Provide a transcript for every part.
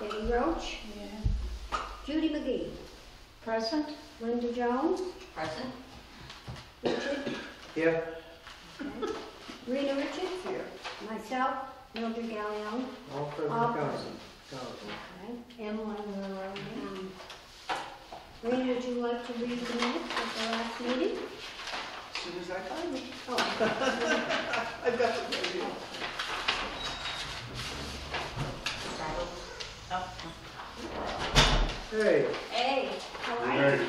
Debbie Roach, Yeah. Judy McGee, Present? Linda Jones, Present? Richard, Yeah. okay, Rena Richards, Here. myself, Mildred Gallion, All present All council. okay, and one, um, Rena, would you like to read the minutes of the last meeting? As soon as I find it. Oh, I've got the review. Hey, hey, how are you? Hey,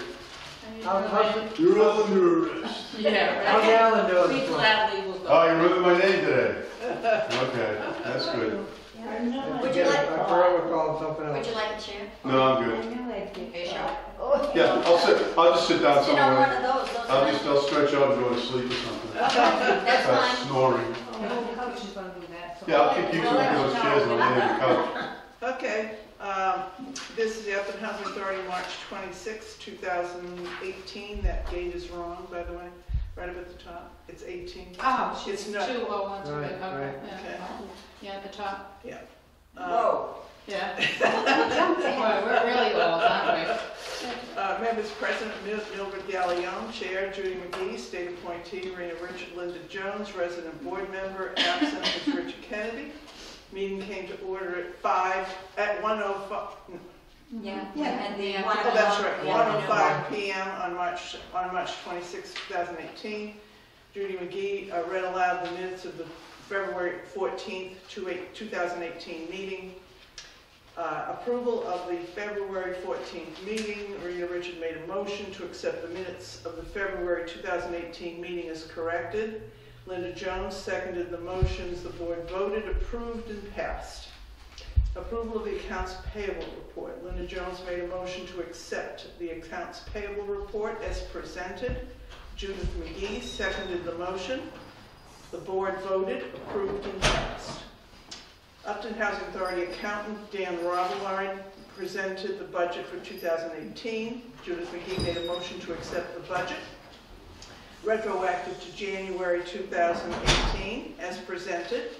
how- how's, it- you're all under arrest. Yeah, how's right. Alan doing? We this morning? gladly will go. Oh, you're reading my name today? Okay, that's good. Would you like- I forever called something else. Would you like a chair? No, I'm I good. know I did. Are you sure? Yeah, I'll sit, I'll just sit down Sit on one somewhere. of those, those I'll are just. I'll stretch out and go to sleep or something. That's That's fine. snoring. oh, Coach is gonna do that. so- Yeah, I'll kick you two into those chairs and I'll lay on the couch. Okay, um, this is the Upton Housing Authority, March 26, 2018. That date is wrong, by the way, right up at the top. It's 18. Oh, It's she's two not- oh one, two, Right, okay, right. yeah, yeah, at the top, Uh, Whoa. yeah. Jump Boy, ahead. we're really old, aren't uh, Members present, Mil- Mildred Gallione, Chair, Judy McGee, State appointee, Rena Richard, Linda Jones, resident board member, absent is Richard Kennedy. Meeting came to order at 5, at 1:05, Yeah. Yeah. And the Yeah. one. Oh, that's right, yeah, one the oh new five PM on March, on March twenty-sixth, two thousand eighteen. Judy McGee uh, read aloud the minutes of the February fourteenth, two thousand eighteen meeting. Uh, Approval of the February fourteenth meeting, Rita Richard made a motion to accept the minutes of the February two thousand eighteen meeting as corrected. Linda Jones seconded the motions, the board voted, approved, and passed. Approval of the accounts payable report. Linda Jones made a motion to accept the accounts payable report as presented. Judith McGee seconded the motion. The board voted, approved, and passed. Upton Housing Authority accountant Dan Robillard presented the budget for 2018. Judith McGee made a motion to accept the budget retroactive to January 2018 as presented.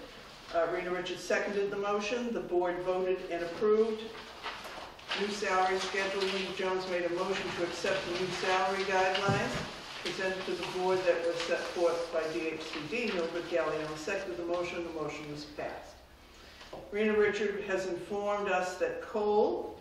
Uh, Rena Richards seconded the motion, the board voted and approved. New salary schedule, Jones made a motion to accept the new salary guidelines presented to the board that was set forth by DHCD. Mildred Gallione seconded the motion, the motion was passed. Rena Richard has informed us that Cole,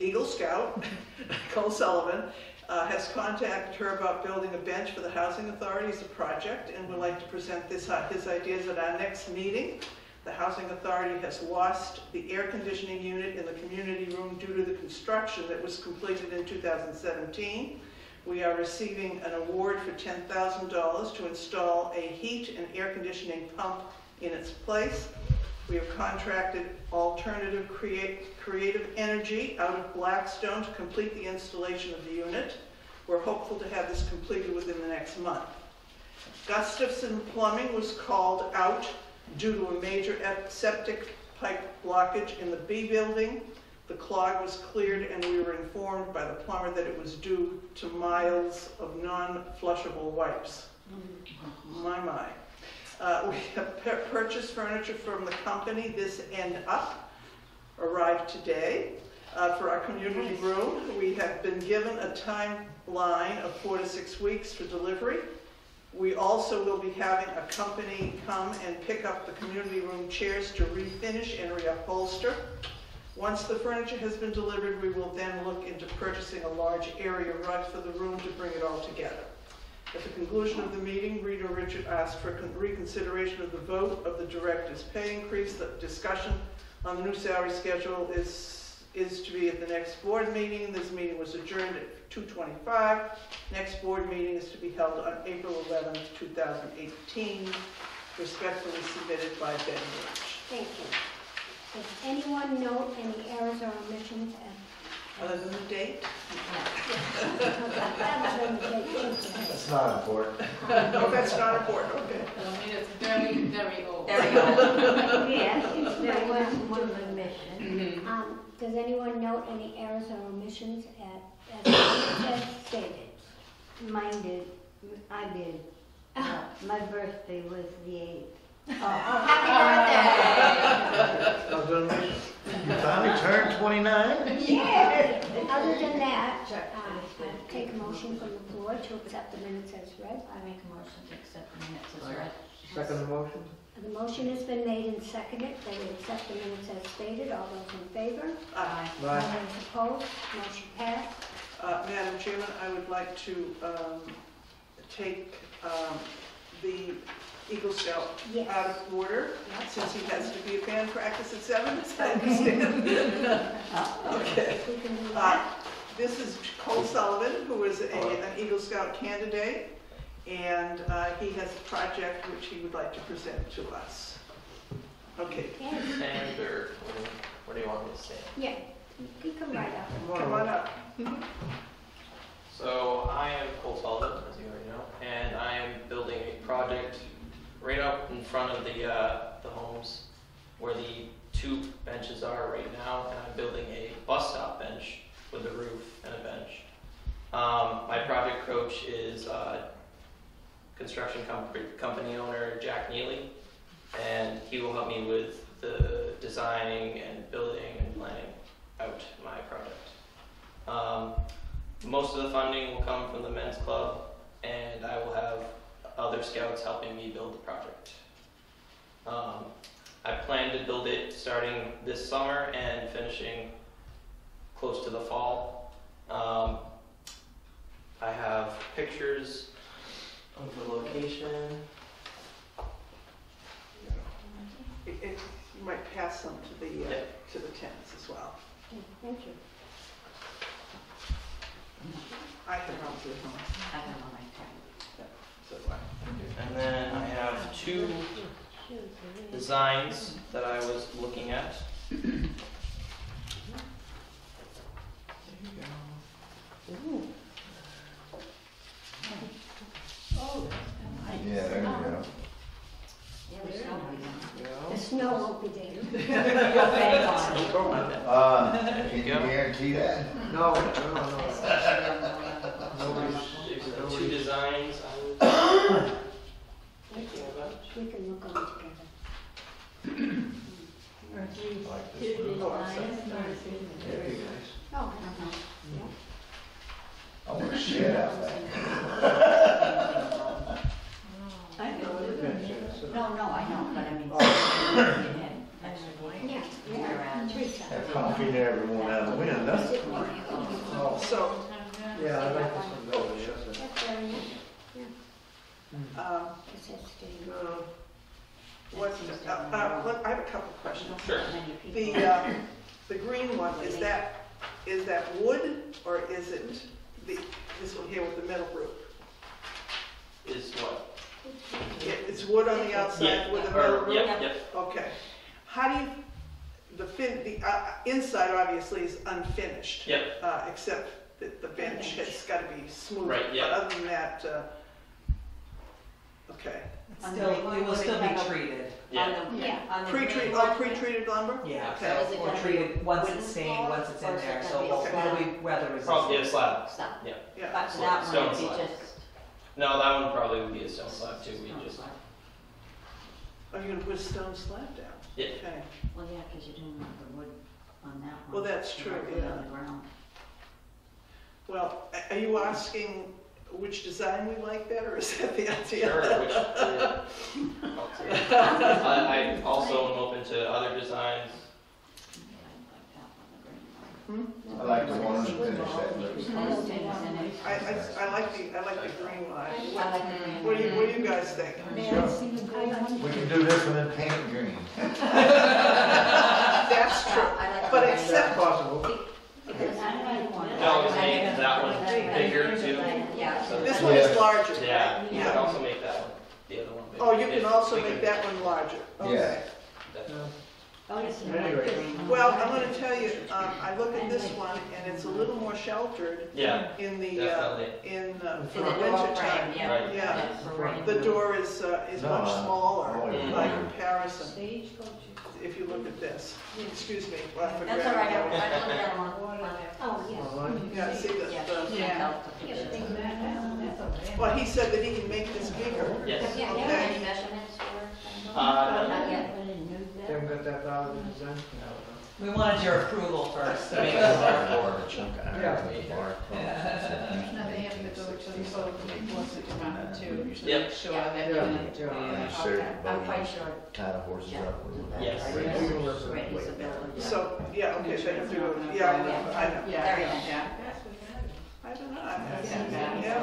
Eagle Scout, Cole Sullivan, uh, has contacted her about building a bench for the Housing Authority as a project and would like to present this, uh, his ideas at our next meeting. The Housing Authority has lost the air conditioning unit in the community room due to the construction that was completed in 2017. We are receiving an award for $10,000 to install a heat and air conditioning pump in its place. We have contracted Alternative Create- Creative Energy out of Blackstone to complete the installation of the unit. We're hopeful to have this completed within the next month. Gustafson Plumbing was called out due to a major septic pipe blockage in the B building. The clog was cleared and we were informed by the plumber that it was due to miles of non-flushable wipes. My, my. Uh, We have pur- purchased furniture from the company, This End Up, arrived today uh, for our community room. We have been given a timeline of four to six weeks for delivery. We also will be having a company come and pick up the community room chairs to refinish and reupholster. Once the furniture has been delivered, we will then look into purchasing a large area rug for the room to bring it all together. At the conclusion of the meeting, Rita Richard asked for reconsideration of the vote of the director's pay increase. The discussion on the new salary schedule is, is to be at the next board meeting. This meeting was adjourned at 2:25. Next board meeting is to be held on April 11th, 2018. Respectfully submitted by Ben Rich. Thank you. Does anyone note any errors or omissions? Other than the date? That was on the date, thank you. That's not important. Oh, that's not important, okay. I mean, it's very, very old. There we go. Yes, there was one Mhm. omission. Um, does anyone note any errors or omissions at, as as stated? Mine did, I did. Uh, My birthday was the eighth. Oh, Happy birthday. How's it, You finally turned twenty-nine? Yeah. Other than that, uh, I take a motion from the floor to accept the minutes as read. I make a motion to accept the minutes as read. Second motion? The motion has been made and seconded that we accept the minutes as stated. All those in favor? All Aye. those opposed? Motion passed. uh, Madam Chairman, I would like to um, take um, the Eagle Scout Yes. out of order, Yep. since he has to be at band practice at seven, as I understand. Okay. We can do Uh. This is Cole Sullivan, who is a- an Eagle Scout candidate, and uh, he has a project which he would like to present to us. Okay, Okay. stand or what do, what do you want me to say? Yeah, you can come right up. come on up. So I am Cole Sullivan, as you already know, and I am building a project right up in front of the, uh, the homes where the two benches are right now, and I'm building a bus stop bench with a roof and a bench. Um, my project coach is, uh, construction com- company owner Jack Neely, and he will help me with the designing and building and planning out my project. Um, most of the funding will come from the men's club, and I will have other scouts helping me build the project. Um, I plan to build it starting this summer and finishing close to the fall. Um, I have pictures of the location. It- it- You might pass some to the, uh, Yeah. to the tenants as well. Thank you. I can help you. I have it on my tab. So do I. And then I have two designs that I was looking at. Yeah, there you go. Yeah, there's no one. The snow won't be there. Uh, can you go. guarantee that? No, no, no. Nobody's, These the two designs I was thinking about. We can look on together. Like this one. That'd be nice. Oh, I want to shed out that. I know. Benches. No, no, I know, but I mean. Oh. you had extra blanket. yeah, yeah, Teresa. Have coffee there every morning out of the wind, huh? Oh, So, yeah, I like this one better, yes. That's very nice. Um, This has to- uh, what, uh, uh, look, I have a couple questions. Sure. The, uh, the green one, is that, is that wood, or is it the, this one here with the metal roof? Is what? It- It's wood on the outside Yeah, with a metal or, roof? yep, yep. Okay. How do you, the fin, the, uh, inside obviously is unfinished. Yep. Uh, except that the bench has gotta be smooth. Right, yeah. But other than that, uh, okay. Still, it will still be treated. Yeah. Yeah. On the Pre-treated, green oh, one, pre-treated lumber? Yeah, Okay. So is it or gonna be treated, once it's stained, once it's in or is it there, gonna so be it'll slab? it'll be weather resistant. Probably a slab. Stop. Yeah. Yeah. But Stone that one would be slab. just. No, that one probably would be a stone slab too. We just Are you gonna put a stone slab down? Yeah. Okay. Well, yeah, because you're doing the wood on that one. Well, that's true, You're not putting it yeah. on the ground. Well, a- are you asking which design we like better, or is that the idea? sure. Which, yeah. I'll. I, I also am open to other designs. Hmm? I like the green one. I like the one that finished that looks. There's things in it. I, I, I like the, I like the green one. I What- like the green What do you, one. what do you guys think? We can do this one and paint it green. That's true. I like the But green except- that possible? Because I like one. You can always make that one bigger too. Yeah. So This one is Yeah. larger. Yeah, you Yeah. can also make that one, the other one bigger. Oh, you can If also we make can- that one larger. Okay. Yeah. definitely. Oh, yes, you Anyway. like the green one. Well, I'm gonna tell you, um, I look at this one and it's a little more sheltered Yeah, in the, uh, definitely. in, uh, for In the the door winter frame, time. yeah. Right. Yeah. Yes, for rain. The door is, uh, is No, much smaller yeah. by comparison, if you look at this. Excuse me, well, I That's all right, I I forgot. looked at them on. Oh, yes. Yeah, see the, Yeah, the, she sent out the Yeah, pictures. they can make that. well, he said that he can make this bigger. Yes. Yeah, yeah, any measurements for? Uh, Not yet. They haven't got that value in design? We wanted your approval first to make sure. Yeah. No, they have to go to the code enforcement department too, to Yep. make sure that Yeah, they're. yeah. Okay. I'm quite sure. Tie the horses up. Yes. Ready to build. So, yeah, okay, they have to go, yeah, I know, I know. Yeah, Very nice. yeah. I don't know, I- Yeah. yeah.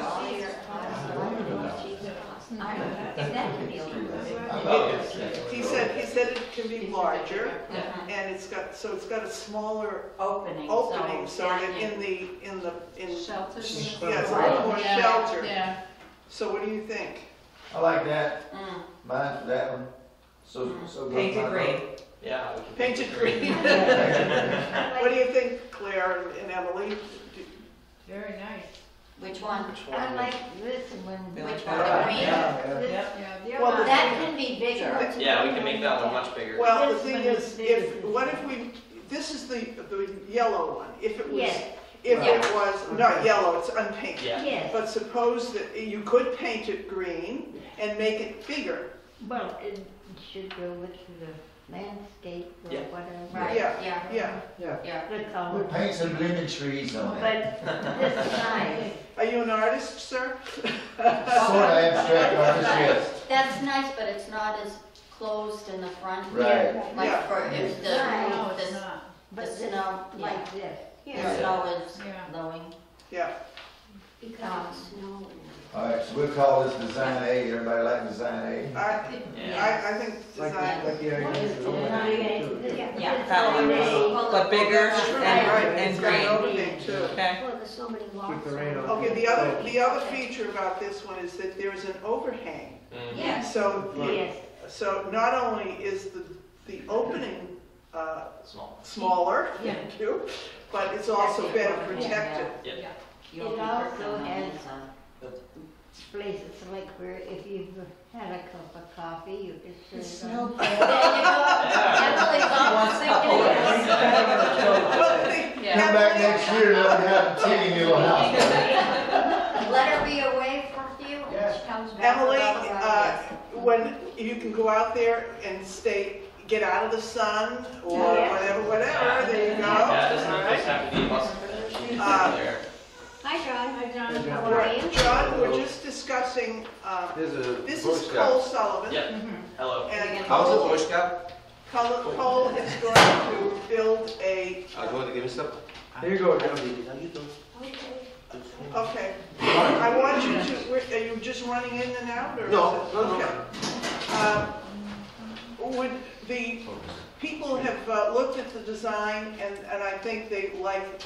I don't know, is that the building? Oh, He said, he said it can be larger, Uh-huh. and it's got, so it's got a smaller Opening, so. opening, so that that in the, in the, in, Shelter. yeah, it's a little more Yeah, shelter. Yeah. So what do you think? I like that, Mm. mine for that one, so, so. goes Painted my green. Yeah. we can- Painted green? What do you think, Claire and- and Emily? Do- Very nice. Which one? Which I one? like this one. Which one, the green? yeah, yeah. This- Yep. Yeah, the Well, other. That can be bigger. Yeah, we can make that one much bigger. Well, the This thing one is, is if, this. what if we, this is the, the yellow one, if it was, Yes, if it was, not yellow, it's unpainted. Yeah. yes, But suppose that you could paint it green and make it bigger. well, it should go with the landscape or Yeah. whatever. Right, Yeah, yeah, Yeah. Yeah. yeah. The We color, paint some lemon trees on it. but this is nice. Are you an artist, sir? Sort of abstract artist, yes. That's nice, but it's not as closed in the front. Right. Like Yeah. Like for if the, No, it's the, not. But the this, snow, like this. the Yeah. snow is Yeah. blowing. Yeah. Because it's snow. All right, so we'll call this design A, everybody like design A? I, Yeah. I, I think Like, design, like the idea of the overhang, too. Yeah. Design But bigger right, and, and it's got an green. opening too. Okay. Well, there's so many lots. The rain on Okay, the other, the other feature about this one is that there is an overhang. Mhm. Yes. So, Yes, so not only is the, the opening, uh, Small. smaller, Yeah. thank you, but it's also better protected. Yeah. It also has- the inside. Places like where if you've had a cup of coffee, you can sit There on. you go. Emily's almost thinking of this. Well, the- Yeah. Come back next year, let me have tea in your house. Let her be away for a few, and she comes back Emily, with other uh, ideas. when you can go out there and stay, get out of the sun or Yeah. whatever, whatever, there you go. Yeah, it doesn't All just have to be a bus. She's Uh, there. Hi, John. Hi, John. Hi, John. How are you? John, we're just discussing, uh, There's a this Boy is Cole Scout. Sullivan. Yeah. Hello. And How's it, Boy Cole, Scout? Cole Cole is going to build a, I was going to give me some. Here you go, John. okay. I want you to, where- are you just running in and out or? is No, it- no, no. okay. Um, Would, the people have uh, looked at the design and, and I think they like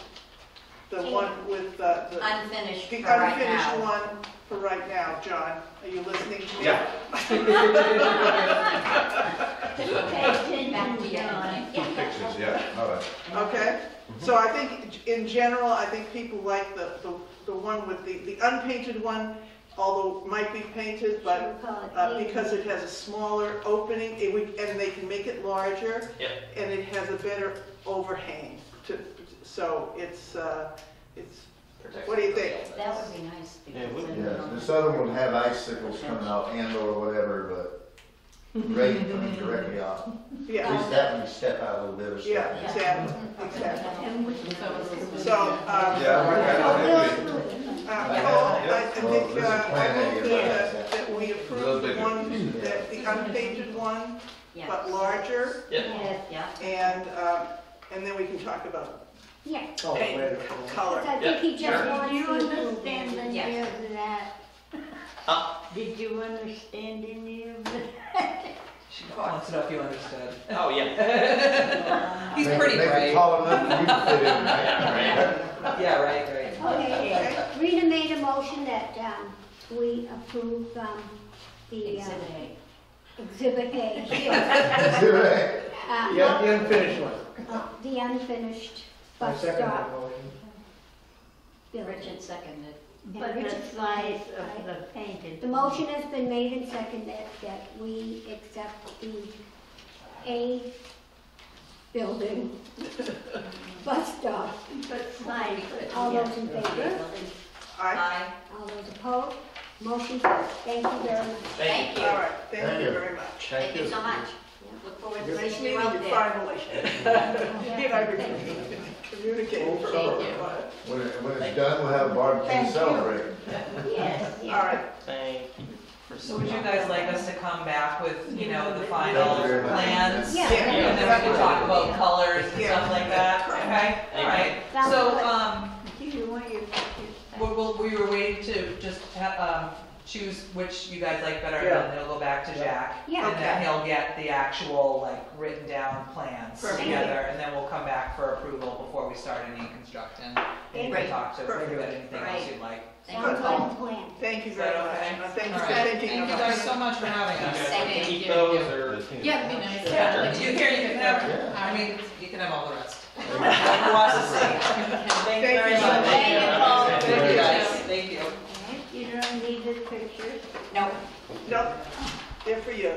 the one with uh, the, Unfinished the for right unfinished now. one for right now. John, are you listening to me? Yeah. Back to you. Pictures, yeah, all right. Okay, so I think in general, I think people like the, the, the one with the, the unpainted one, although it might be painted, but, We'll call it uh, because it has a smaller opening, it would, and they can make it larger. Yep. And it has a better overhang to, so it's, uh, it's, Protect What do you think? That would be nice. Yeah, it would because be. then, Yes, um, this other one will have icicles coming out and or whatever, but rain coming directly off. At yeah, least that one you step out a little bit or something. yeah, exactly, exactly. So, um, Yeah, I uh, Cole, I I Well, think, uh, I plan move A, that, that we approve the one, that the unpainted one, yeah. but larger, Yes, Yeah, and, um, and then we can talk about Yeah, Oh, Hey. later. color. I think he just sure. wants Do you to. understand any Yes. of that? Huh? Did you understand any of that? She wants to know if you understood. Oh, yeah. He's Make- pretty Make it bright. tall enough for you to fit in, right? Yeah, right. Yeah, right, right. Okay, Rita made a motion that, um, we approve, um, the, uh, exhibit A. exhibit A. Right. Uh, Yeah, the unfinished one. uh, The unfinished I bus second that stop motion. building. Richard seconded. Yeah, But the Richard size seconded. of the painted. The motion has been made and seconded that we accept the A building bus stop. But size. All those in favor? Aye? Aye. All those opposed? Motion carries. Thank you very much. Thank you. Thank All you. right, thank Thank you you. very much. Thank you so much. Look forward to Nice seeing meeting you out you there. finally. He and I were communicating for a Thank little you. while. When, it- when it's done, we'll have a barbecue Thank to you. celebrate. Yes, All yes. right, Thank you. for So would you guys like us to come back with, you know, the Thank final you very much. plans? Yeah. And then we can talk about colors and stuff like that, okay? All right. Sounds So, good. um, Do you want your pictures? we, we, we were waiting to just ha um, choose which you guys like better, and Yeah. then it'll go back to Jack. Yeah. And then he'll get the actual, like, written down plans Perfect. together, and then we'll come back for approval before we start any construction. And you can Great. talk to, Perfect. about anything else Great. you'd like. Thank Sounds you. like a plan. thank you Is very that much. okay? Thank you All for right. thinking Thank you guys us. so much for having You us. guys Thank you. keep those? Yeah, it'd be nice. Yeah, you here, you can have, Yeah. I mean, you can have all the rest. Who wants to see? Thank you very much. Thank you, Paul. Thank you guys, thank you. Okay, You don't need the pictures? No, No, they're for you.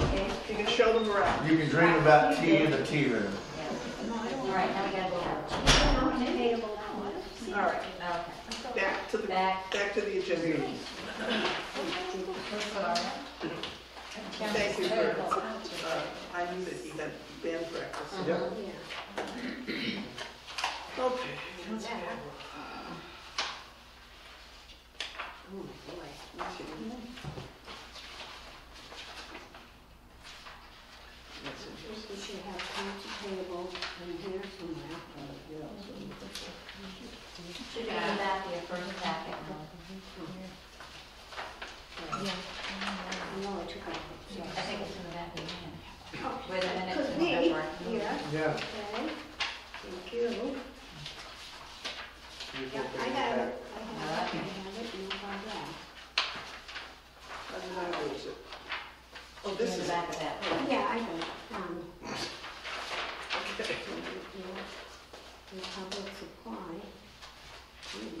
Okay. You can show them around. You can dream about tea in the tea room. all right, now we gotta go out. All right, Okay. back to the, Back. back to the agenda. Thank you for, uh, I knew that he had band practice. Yep. Yeah. Okay, let's go. That's interesting. We should have accounts payable in here somewhere. Should be in the back of your first packet. No, I took it. I think it's in the back of your hand. Where the minutes Could in be, November. yeah, Yeah. okay, thank you. Yeah, I have it, I have it, I have it, no problem. How did I lose it? Oh, this is, back of that. Yeah, I it, um, okay. the public supply. Hmm.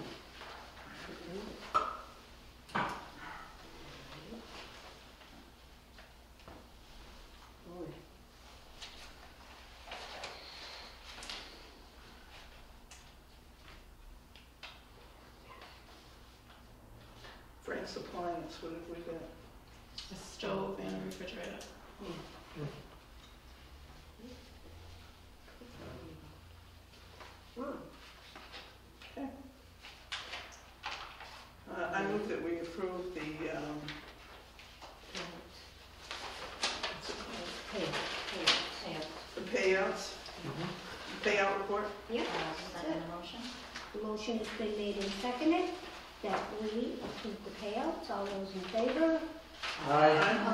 Boy. Frank's Appliance, what have we got? A stove and a refrigerator. Hmm. Uh, I move that we approve the, um, what's it called? Hey, hey, The payouts, payout report? Yep, Uh, Second motion? the motion has been made and seconded that we approve the payouts. All those in favor? Aye.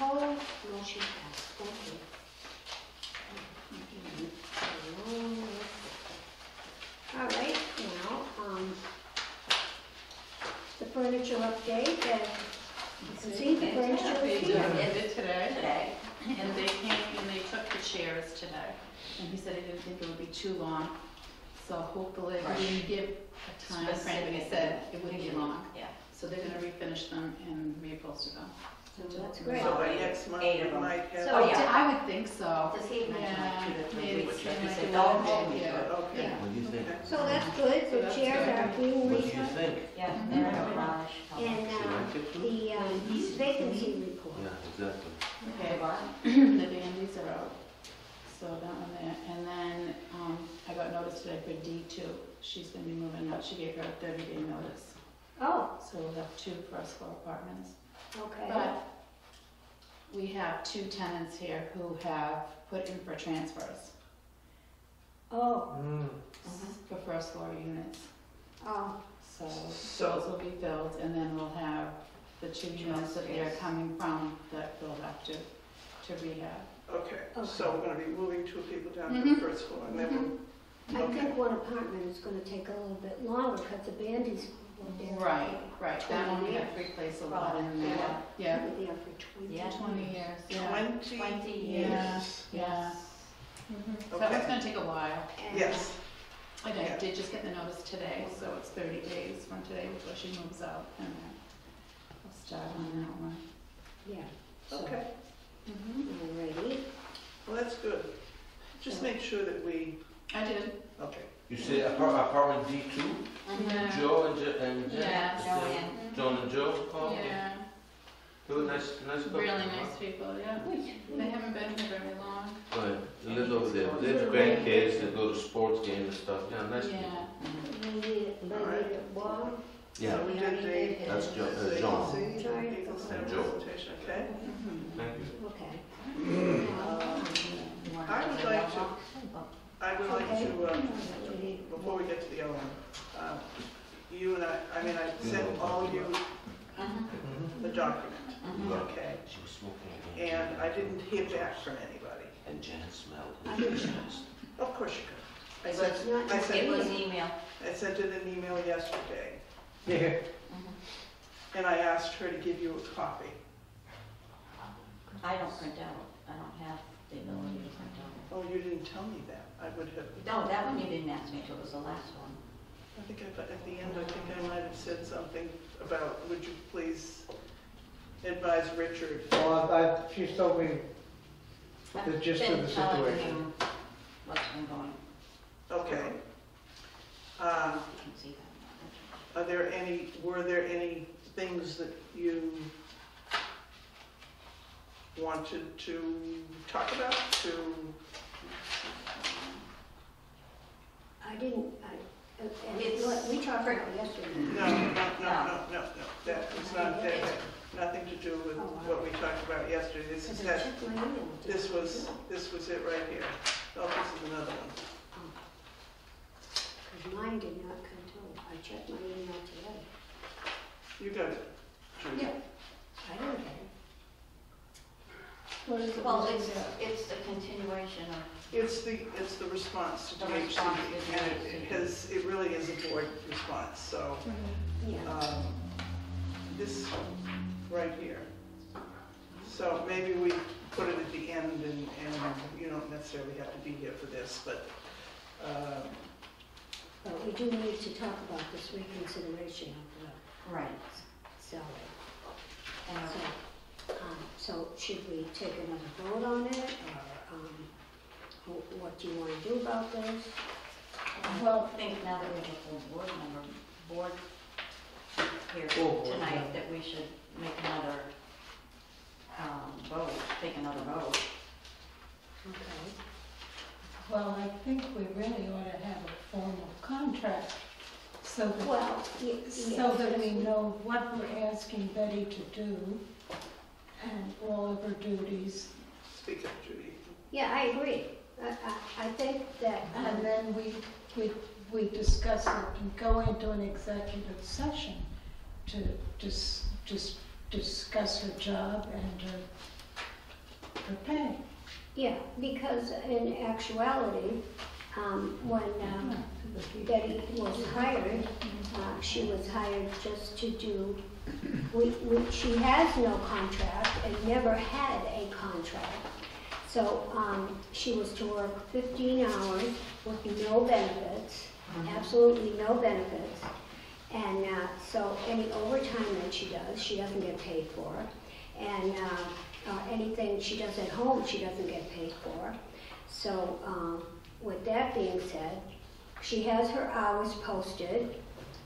All those opposed? Motion passed. Thank you. All right, now, um, the furniture update, uh, you can see the furniture They is did, here. they did today, Today. and they came and they took the chairs today. And he said he didn't think it would be too long, so hopefully, he didn't give a time frame, but he said it wouldn't be long. Yeah. So they're gonna refinish them and reupholster them. So that's great. So by next month, Eight of we them. might have. Oh, yeah. I would think so. Does he mention like Yeah, two to three maybe weeks? it's He said, don't hold me bit. Okay. Yeah. What do you think? So that's good, So the that's chairs good. are being What do you refurbed. think? Yeah, they're in a garage. And, um, the um, vacancy report. Yeah, exactly. Okay, the bandies are out, so that one there, and then, um, I got notice today for D two, she's gonna be moving out, she gave her a thirty day notice, Oh, so we'll have two first floor apartments. okay. But we have two tenants here who have put in for transfers. Oh, Mm. for first floor units, oh, so So- those will be filled, and then we'll have the two units that they're coming from that we'll have to, to rehab. Okay, Okay. so we're gonna be moving two people down to the Mhm. first floor, and then I think one apartment is gonna take a little bit longer, because the bandies were there. Right, right, that one we have to replace a lot in there, They yeah, were there for twenty. Yeah. twenty years, we'll, yeah. twenty Twenty Yeah, years. yeah. Mhm. So Okay. that's gonna take a while. And, Yes, And Yeah. I did just get the notice today, so it's thirty days from today before she moves out, and then we'll start on that one. Yeah, so, okay, Mhm. alrighty. well, that's good. Just make sure that we, I did. okay, You say apart- apartment D two, Yeah. Joe and Jo- and Jen? Yeah, Joanne. John and Joe? Oh, okay. Yeah. They were nice, nice couple. Really nice people, yeah. They haven't been here very long. Right, they lived over there, they have grandkids, they go to sports games and stuff, yeah, nice people. Yeah. Maybe, maybe, well, Yeah, So we did the that's Jo- uh, John, vacancy, John. Eagle Scout And Joe. presentation, okay? thank you. Okay. I would like to, I would like to, uh, before we get to the other one, uh, you and I, I mean, I sent all of you the document, okay? She was smoking again. And I didn't hear back from anybody. And Janet smelled. I didn't- Of course you could. I It sent, was not I sent, it was an email. I sent it an email yesterday, Yeah, mm-hmm. and I asked her to give you a copy. I don't print out, I don't have the ability to print out. Oh, you didn't tell me that. I would have, No, that one you didn't ask me to, it was the last one. I think I, at the end, I think I might have said something about, would you please advise Richard? well, I, she's told me, I've The gist of the situation. him What's been going, Okay. Um, you can see that. Are there any, were there any things that you wanted to talk about, to, I didn't, I, uh, and what we talked about yesterday. no, no, no, no, no, no, that was not, that had nothing to do with what we talked about yesterday. This is, that, checked my email. this was, this was it right here. Oh, this is another one. Because mine did not come through. I checked my email today. You got it, Judy. I didn't get it. What is it? Well, it's, it's the continuation of, It's the, it's the response to The DHCD, response to and it- it DHCD. has, it really is a board response, so, Yeah. um, this right here. So maybe we put it at the end and, and you don't necessarily have to be here for this, but, uh, But we do need to talk about this reconsideration of right, the salary. and So, um, so should we take another vote on it, or, um, wh- what do you want to do about this? Well, I think now that we have a full board member, board here Full board, tonight, yeah. that we should make another, um, vote, take another vote. Okay. Well, I think we really ought to have a formal contract so that, Well, y- so that we know what we're asking Betty to do and all of her duties. speak up, Judy. Yeah, I agree. I, I, I think that, um, And then we, we, we discuss it and go into an executive session to dis, dis, discuss her job and her, her pay. yeah, because in actuality, um, when, um, Betty was hired, uh, she was hired just to do, we, we, she has no contract and never had a contract. So, um, she was to work fifteen hours with no benefits, absolutely no benefits. And, uh, so any overtime that she does, she doesn't get paid for. And, uh, uh, anything she does at home, she doesn't get paid for. So, um, with that being said, she has her hours posted,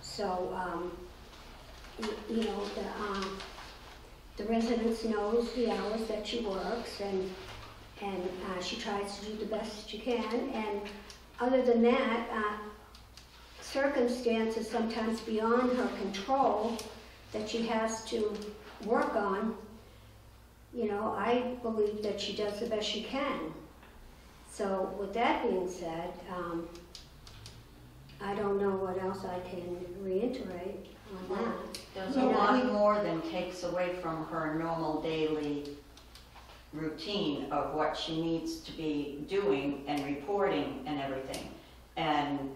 so, um, you know, the, um, the residents knows the hours that she works, and, and, uh, she tries to do the best she can, and other than that, uh, circumstances sometimes beyond her control that she has to work on, you know, I believe that she does the best she can. So with that being said, um, I don't know what else I can reiterate on that. There's a Yeah. lot more than takes away from her normal daily routine of what she needs to be doing and reporting and everything. And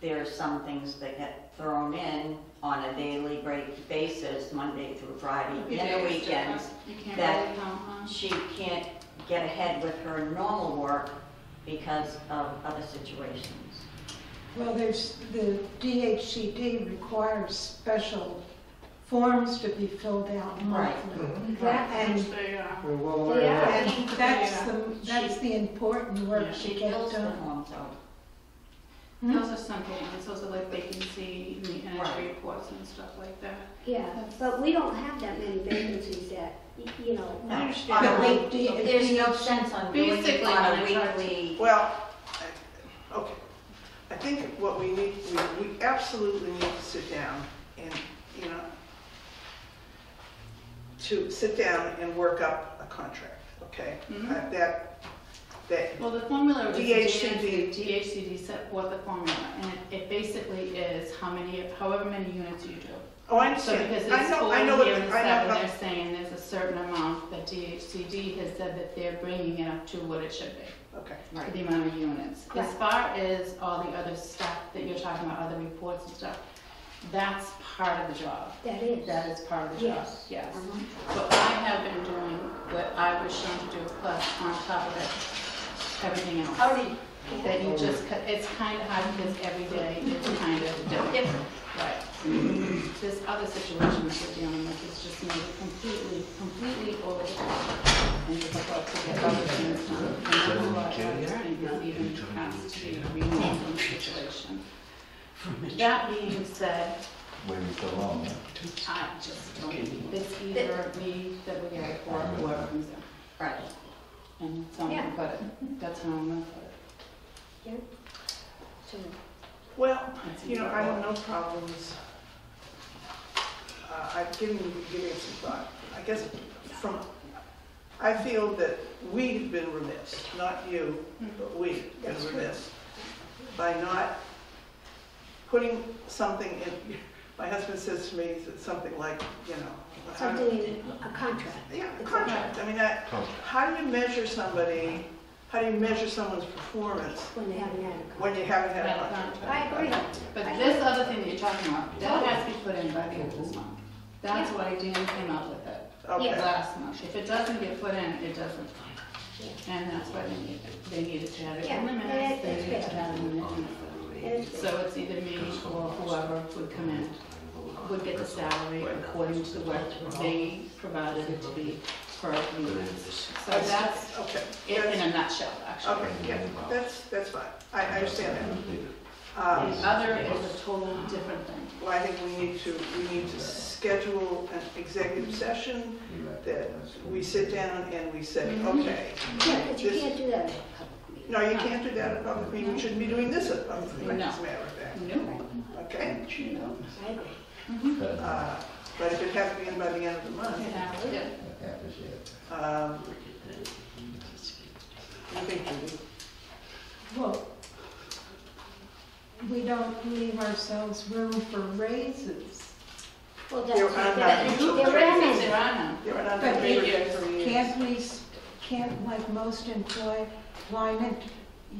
there's some things that get thrown in on a daily break basis, Monday through Friday, Every and day the is different. weekends. You can't that- really count on. She can't get ahead with her normal work because of other situations. Well, there's, the DHCD requires special forms to be filled out Right. monthly. Mm-hmm. That, And, they are. we're well aware of that. and that's the, that's the important work to She gets fills the done. forms out. Those are some payments, those are like vacancy, and Right. reports and stuff like that. Yeah, but we don't have that many vacancies that, y- you know. I On understand. a But week, the- there's no sense on doing it Basically, on a when I talked to- weekly. Well, I- okay. I think what we need, we, we absolutely need to sit down and, you know, to sit down and work up a contract, okay? Mhm. Uh, That, that, Well, the formula is DHCD. DHCD set forth the formula, and it, it basically is how many, however many units you do. oh, I So understand. because I it's know, four I know what, here the- and I seven, know, they're how- saying there's a certain amount that DHCD has said that they're bringing it up to what it should be, okay. for the amount of units. As far as all the other stuff that you're talking about, other reports and stuff, that's part of the job. That is. That is part of the job, Yes. yes. Uh-huh. So I have been doing what I was shown to do, plus on top of it, everything else. How do you, That you just, it's kind of hard because every day it's kind of different. different, Right. This other situation that we're dealing with is just made it completely, completely over and difficult to get other things done. And that's what I think is even has to be removed from the situation. That being said, Waiting so long. I just don't, it's either me that we get it or whoever comes in. right. And so I'm gonna put it, that's how I'm gonna put it. So, Well, you know, I have no problems. Uh, I've given, given it some thought. I guess from, I feel that we've been remiss, not you, but we've been That's true. remiss by not putting something in, my husband says to me something like, you know. how do- Something in a contract. Yeah, a contract. I mean, that, how do you measure somebody, how do you measure someone's performance When they haven't had a contract. when you haven't had a contract? contract. I agree. But this other thing that you're talking about, that has to be put in by the end of this month. That's why Dan came up with it Okay. last month. If it doesn't get put in, it doesn't. And that's why they need, it. they needed to have it in the Yeah, minutes, they that's needed to fair. have it in the minutes. So it's either me or whoever would come in, would get the salary according to what they provided it to be per units. So that's Okay. it in a nutshell, actually. Okay, yeah, that's, that's fine. I I understand that. The Um, other is a total different thing. Well, I think we need to, we need to schedule an executive session that we sit down and we say, okay. Yeah, but you this- can't do that in a public meeting. No, you can't do that at a public meeting. We shouldn't be doing this at a public meeting, No. as a matter of fact. No. Okay? I agree. Uh, But if it has to be in by the end of the month, Yeah, yeah. um, I think Judy. Well, we don't leave ourselves room for raises. Well, There that's, are that- not- there are many. There are none. You're not But going they- to for years. Can't we, s- can't, like most employ, employment,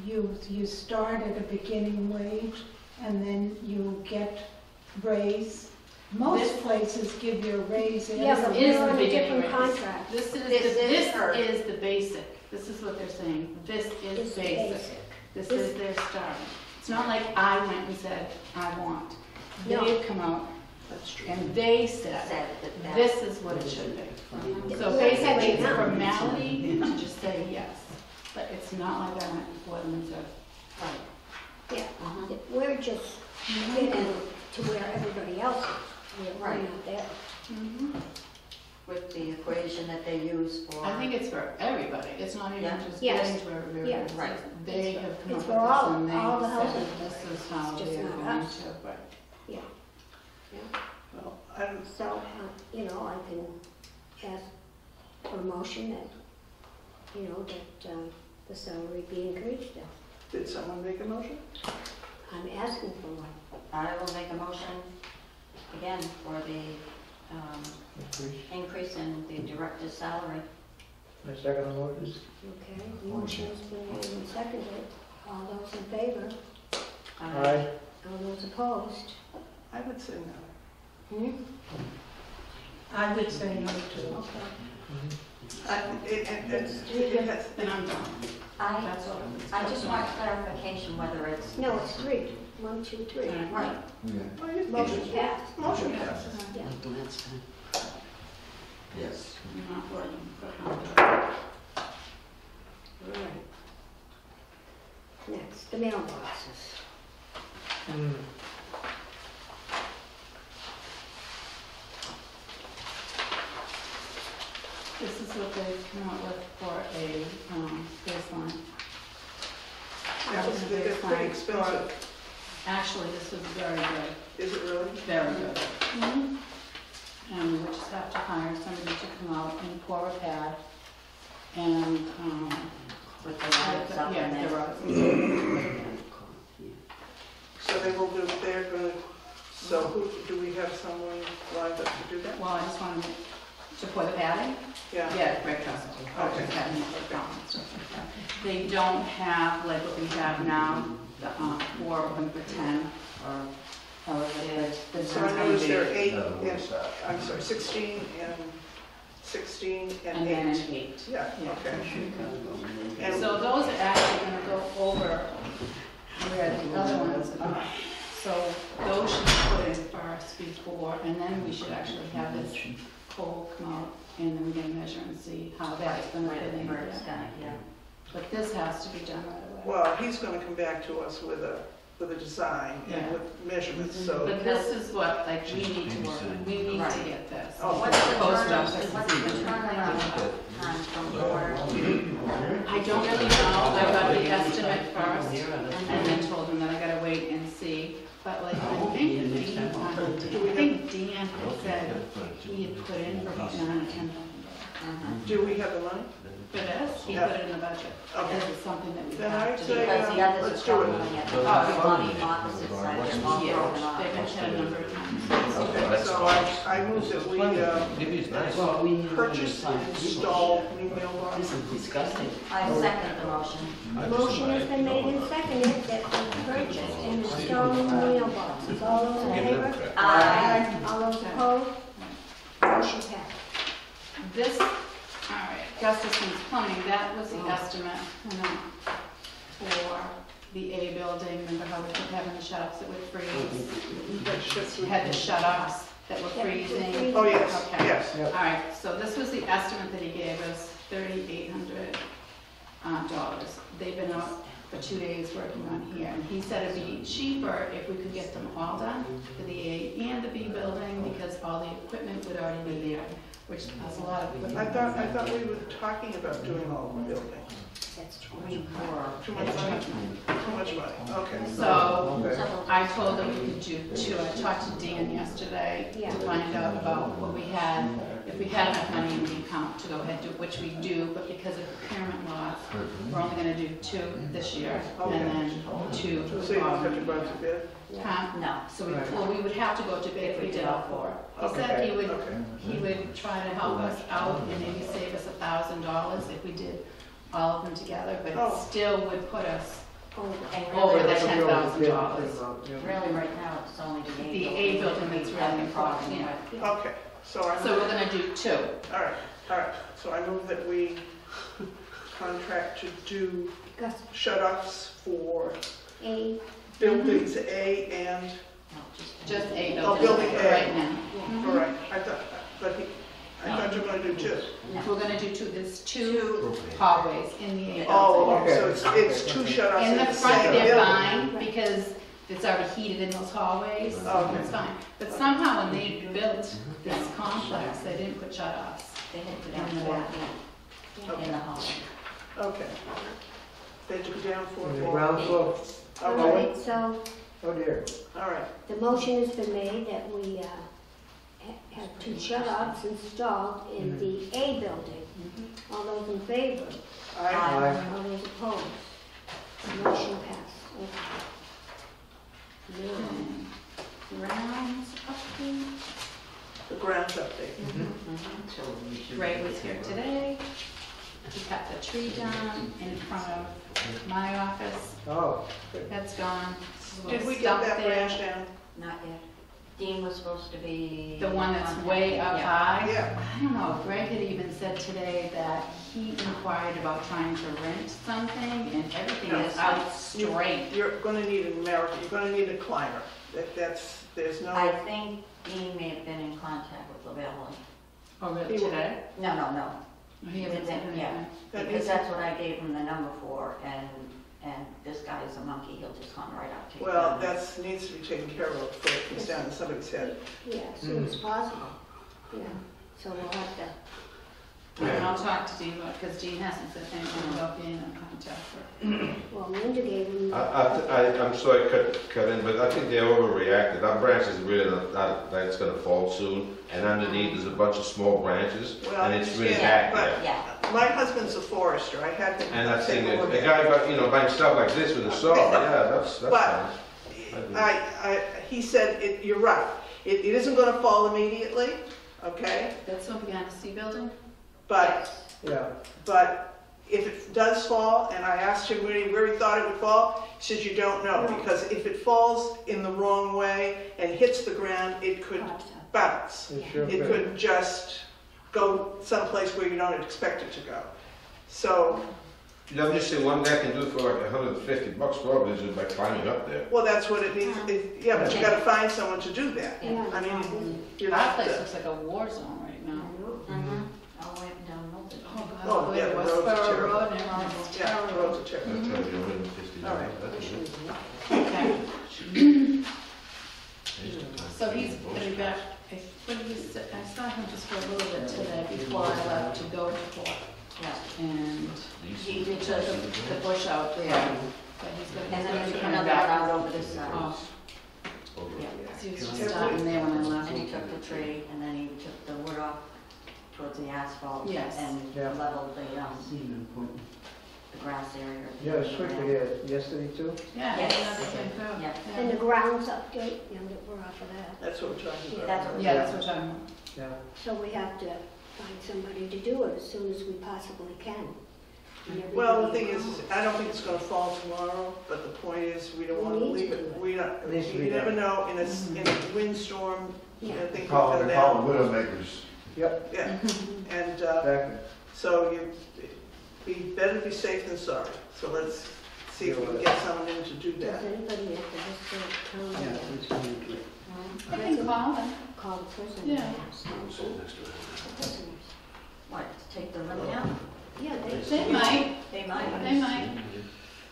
you, you start at a beginning wage and then you get raise? Most This- places give you a raise Yeah, every but Is we're the on a beginning different raise. contract. This is, the- This is this her. is the basic. This is what they're saying. This is It's basic. basic. This is their start. It's not like I went and said, I want. No. They've come out That's true. and they said, Said that that- this is what it should be. So We're basically, it's a up. formality to just say yes. But it's not like I went before them and said, right. Yeah, uh-huh. we're just getting to where everybody else is. We're- We're Right. not there. With the equation that they use for. I think it's for everybody. It's not even Yeah. just Yes. getting to everybody. Yeah. It's Right. just They have come It's up with for this all- and all the they housing said, this is how It's just they're not going us. to. Right. Yeah. Well, I'm, So, uh, you know, I can ask for a motion that, you know, that uh, the salary be increased. did someone make a motion? I'm asking for one. I will make a motion again for the um, increase in the director's salary. My second the motion. Okay, the motion's been made and seconded. All those in favor? Aye. All those opposed? I would say no. Hmm? I would say no to. Okay. I- It, it, it's- it has, Then I'm done. I, That's all. I just want clarification whether it's, No, it's three. One, two, three, right. Motion passed. Motion passes. Yes. All right. Next, the mailboxes. Hmm. This is what they've come up with for a um, baseline. That was, they're pretty expensive. Actually, this was very good, Is it really? very good. And we would just have to hire somebody to come out and pour a pad and, um, With the lights up yeah, and the then. So they will do, they're gonna, so who, do we have someone lined up to do that? Well, I just wanted to pour the padding. Yeah. Yeah, Greg Trussell. Okay. Just having it put down and stuff like that. They don't have like what we have now, the, um, four of them for ten, or however it is. This So I one's gonna there are eight, No, the and, stop. I'm sorry, 16 and 16 and And then 8. an eight. Yeah, Yeah. okay. And So those are actually gonna go over where the other ones are. So those should be put in first before, and then we should actually have this pole come out, and then we're gonna measure and see how that's gonna Where fit in. where it's there. gonna, yeah. But this has to be done right away. Well, he's gonna come back to us with a, with a design Yeah. and with measurements, so. But this is what, like, we need to work, on. we need to Right. get this. Oh, What's the Post turn, office. what's the turnaround time from order? I don't really know, I got the estimate first, and then told him that I gotta wait and see. But like, I think, Dan- I think Dan had said he had put in for about nine or ten thousand dollars. Do we have the money? For this, he Yeah. put it in the budget, Okay. because it's something that we Then have I'd to say, do. Because the others let's are do it. crumbling at the Oh, on the opposite side, they're all broken Yeah, up. they've been hit a number of times. Okay, so I, I move that we, uh, Maybe it's nice. Well, we need to purchase and install new mailboxes. This is disgusting. I second the motion. Motion has been made and seconded that we purchase and install new mailboxes. All those in favor? Aye. All those opposed? Motion passed. This, all right, Gustafson's Plumbing, that was the estimate amount for the A building. Remember how we kept having the shut-offs that would freeze? That ships we- Had the shut-offs that were freezing. Oh, yes, Okay. yes. All right, so this was the estimate that he gave us, thirty-eight hundred um, dollars. They've been out for two days working on here, and he said it'd be cheaper if we could get them all done for the A and the B building, because all the equipment would already be there, which is a lot of equipment. I thought, I thought we were talking about doing all the buildings. That's We were. Too much money? Too much money, okay. So, I told them we could do two. I talked to Dan yesterday Yeah. to find out about what we had, if we had enough money in the account to go ahead and do, which we do, but because of procurement laws, we're only gonna do two this year, and then two. So you don't have to go out bid? Huh? No. So we, well, we would have to go to bid if we did all four. He said he would, Okay. he would try to help us out and maybe save us a thousand dollars if we did all of them together, but Oh. it still would put us oh, And over really, the ten thousand dollars. really, right now, it's only the A building. The A building that's really the problem important, with. Okay, so I. So we're gonna do two. All right, all right, so I move that we contract to do Gus, shut-offs for A, buildings A and, just- Just A Oh, building building A. right now. Mm-hmm. all right, I thought, but he, I thought you were gonna do two. We're gonna do two, there's two hallways in the A Oh, building. okay, so it's, it's two shut-offs In in the the front, same they're building. fine, because it's already heated in those hallways, Oh, so okay. it's fine. But somehow when they built this complex, they didn't put shut-offs. They had to go down four feet in the hall. Okay. They took it down for, The for, ground floor, all okay, right, so oh dear. all right. the motion has been made that we uh, ha- have two shut-offs installed in the A building. All those in favor? I, Aye. All those opposed? Motion passed. Okay. Now, Grounds update. the grounds update. Mm-hmm. Ray was here today. He cut the tree down in front of my office. Oh, That's gone. Did we get stump that there. branch down? Not yet. Dean was supposed to be. The one that's way up Yeah. high. Yeah, I don't know, Greg had even said today that he inquired about trying to rent something and everything No, is out straight. you're gonna need an American, you're gonna need a climber. That, that's, there's no I no, think Dean may have been in contact with Lavelle. Oh, really, He today? No, no, no, He hasn't Yeah. anything. Because that's what I gave him the number for, and, and this guy is a monkey, he'll just come right up to you. well, that's, needs to be taken care of before it comes down to somebody's head. yeah, as soon as possible. Yeah, so we'll have to And I'll talk to Dean about, because Dean hasn't said anything about being in contact with. Well, Linda gave him. I, I, I- I'm sorry, cut, cut in, but I think they overreacted. That branch is really not, not, that's gonna fall soon, and underneath there's a bunch of small branches, Well, and it's really understand, back but- there. Yeah, My husband's a forester, I had him And that's take thing, a look the at guy, it. got, you know, buying stuff like this with a saw, yeah, that's, that's But- fine. I, I, he said, it, you're right, it, it isn't gonna fall immediately, okay? That's over behind the C building? But, Yeah, but if it does fall, and I asked him where he, where he thought it would fall, he says you don't know, because if it falls in the wrong way and hits the ground, it could bounce. it sure It could. could just go someplace where you don't expect it to go. So, Yeah, I'm just saying, one guy can do it for like a hundred and fifty bucks probably, just by climbing up there. well, that's what it needs, it- yeah, but you gotta find someone to do that. Yeah. I mean, you Our know, place the- looks like a war zone right now. mm-hmm, all the way up and down Milton. Oh, yeah, the West roads are Borough terrible. Road and everything. yeah, the roads are terrible. I tell you, hundred and fifty All right. dollars, that's it. Okay, so he's gonna be back, I, what did he say, I saw him just for a little bit today before I left to go to court. Yeah. And he took the, the bush out there, but he's gonna, And he's then gonna be there's coming another back. one out over this side. Oh, Yeah. so he was just starting there when I left. And he took the tree, and then he took the wood off towards the asphalt. Yes. And Yeah. leveled the, um, the grass area. Yeah, it's quick to get yesterday too. Yeah, Yes. yeah, that's the same too. Yeah. And the grounds update, you know, that we're off of that. That's what we're talking about. That's what Yeah, that's what I'm talking about. Yeah, So we have to find somebody to do it as soon as we possibly can. Hmm. And Well, the thing is, is I don't think it's gonna fall tomorrow, but the point is, we don't We wanna need to leave it. it. We don't, Needs to be you never know, in a, s- hmm. in a windstorm, you know, Yeah. things Call, they call down. them widowmakers. Yep, Yeah, and, uh, exactly. so you, be, better be safe than sorry. So let's see if we can get someone in to do that. Does that. anybody at the historic town Yeah, yet it's gonna be- I can call them. call the prison? Yeah. and ask them? The prisoners. What, to take the limit out? Yeah, they, They might, They might. they might.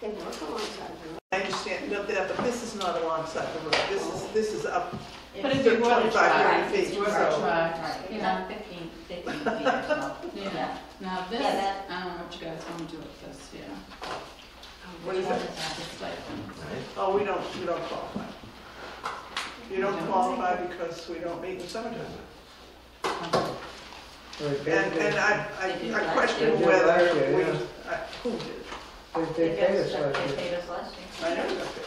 they work alongside them. I understand, no, that, but this is not alongside the road. This is, this is up, But it'd be worth a 25, try, 30 it's feet, worth a so- try. You it's know? not fifteen, fifteen feet or so. Yeah, now this, Yeah, that- I don't know what you guys want to do with this, yeah. what is it? It's like, Oh, we don't, we don't qualify. You don't qualify because we don't meet in summertime. Right, And, and I, I I question year. They did whether we, yeah. I- who did? They, they paid us last They year. paid us last year. I never got paid.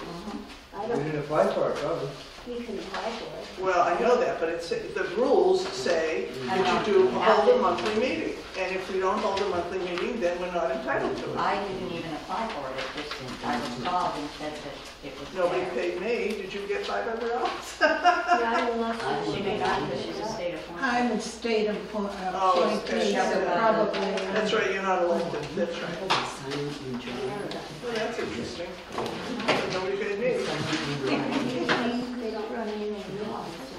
I We don't, didn't apply for it, probably. You can apply for it. Well, I know that, but it's, the rules say that you do hold a monthly meeting. And if we don't hold a monthly meeting, then we're not entitled to it. I didn't even apply for it, it just, I was called and said that it was Nobody there. paid me. Did you get five hundred dollars? Not unless Uh, you- She may not, because she's a state appointment. I'm a state appoint- Oh, appointee, okay. so probably. That's right, you're not elected. That's right. Well, that's interesting. Nobody paid me. They don't run any of the office.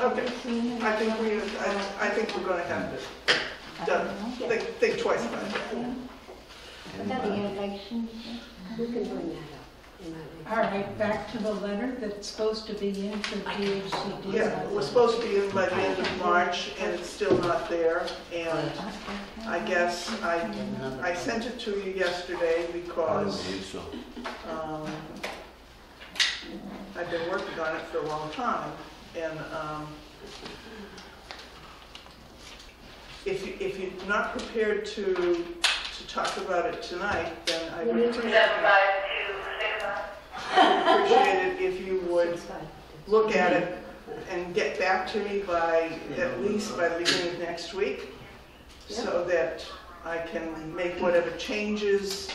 Okay. I think we, I, I think we're gonna have this done. Think, think twice about it. But that'd be innovation. We can bring that up. in our All next- right, back to the letter that's supposed to be in for DHCD. Yeah, it was supposed to be in by the end of March, and it's still not there. And I guess I, I sent it to you yesterday because so. um, I've been working on it for a long time, and um, if you, if you're not prepared to, to talk about it tonight, then I would appreciate I would appreciate it if you would look at it and get back to me by, at least by the beginning of next week, so that I can make whatever changes,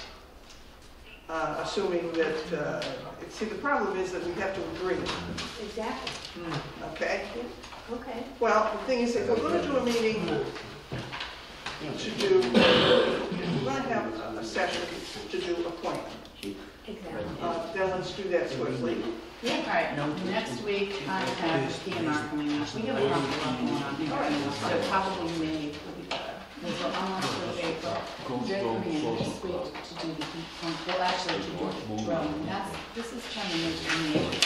uh, assuming that, uh, see, the problem is that we have to agree, Exactly, okay? Okay. Well, the thing is, if we're gonna do a meeting to do, if we're gonna have a session to do appointment, Exactly. uh, then let's do that swiftly. all right, next week I have the PMR coming up. We have a them going on here right so probably May will be better. Because we're almost through April. They're coming in this week to do the heat pump, well, actually to do the drilling. That's, this is kind of new to me.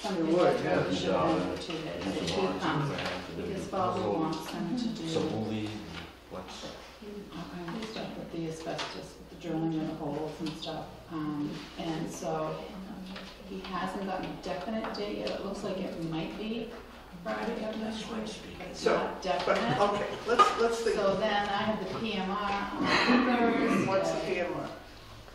Something It would, that yeah. really should have to the, the heat pump. Because Bobby wants them to do What's- all kinds of stuff with the asbestos, with the drilling and the holes and stuff. Um, and so he hasn't gotten a definite date yet. It looks like it might be Friday of next week, but it's So, not But, definite. okay, let's, let's think, So then I have the PMR on what's the Thursday. PMR?